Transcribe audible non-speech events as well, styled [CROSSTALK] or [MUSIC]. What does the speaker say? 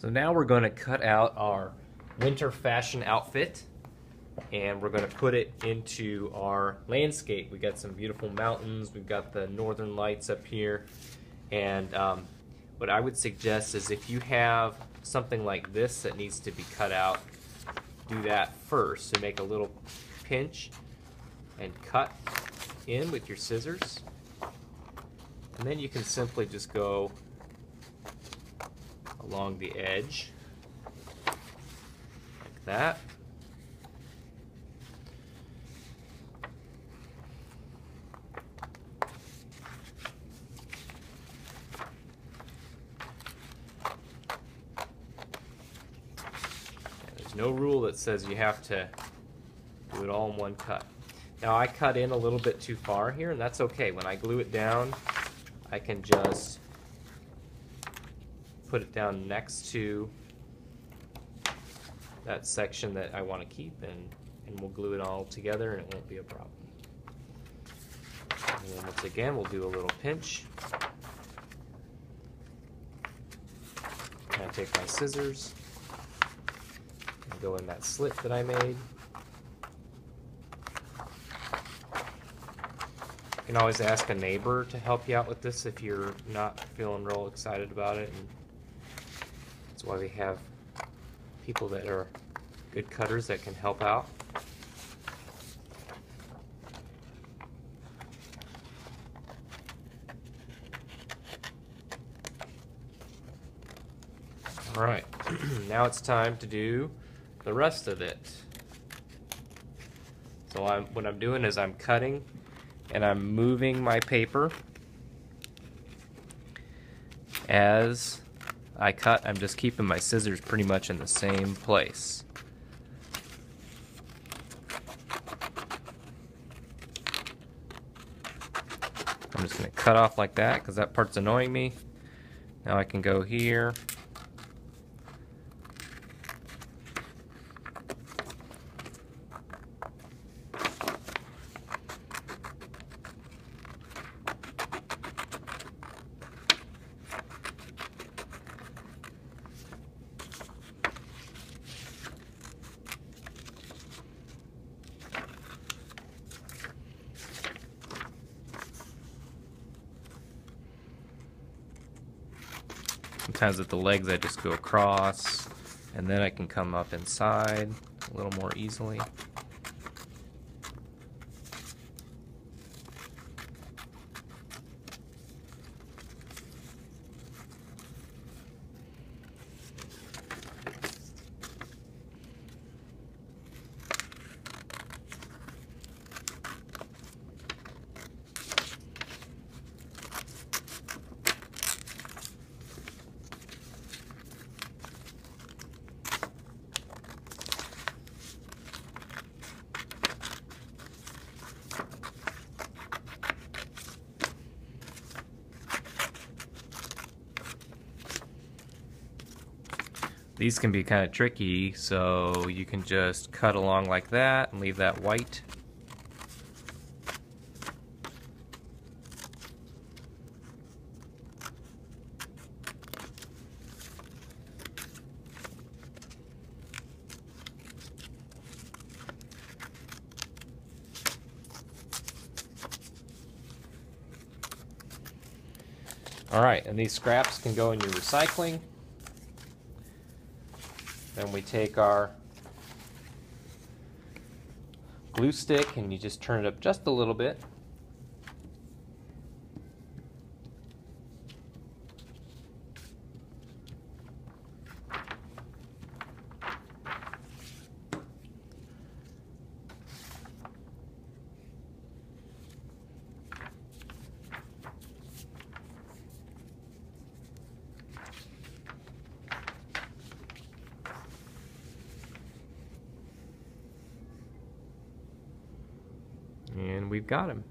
So now we're going to cut out our winter fashion outfit and we're going to put it into our landscape. We got some beautiful mountains, we've got the northern lights up here, and um, what I would suggest is if you have something like this that needs to be cut out, do that first. So make a little pinch and cut in with your scissors. And then you can simply just go along the edge like that. There's no rule that says you have to do it all in one cut. Now I cut in a little bit too far here, and that's okay. When I glue it down, I can just put it down next to that section that I want to keep, and, and we'll glue it all together, and it won't be a problem. And then once again, we'll do a little pinch. And I take my scissors and go in that slit that I made. You can always ask a neighbor to help you out with this if you're not feeling real excited about it. And that's why we have people that are good cutters that can help out. All right, [CLEARS THROAT] now it's time to do the rest of it. So I'm, what I'm doing is I'm cutting and I'm moving my paper as I cut. I'm just keeping my scissors pretty much in the same place. I'm just going to cut off like that because that part's annoying me. Now I can go here Sometimes with the legs I just go across and then I can come up inside a little more easily. These can be kind of tricky, so you can just cut along like that and leave that white. All right, and these scraps can go in your recycling. Then we take our glue stick and you just turn it up just a little bit. We've got him.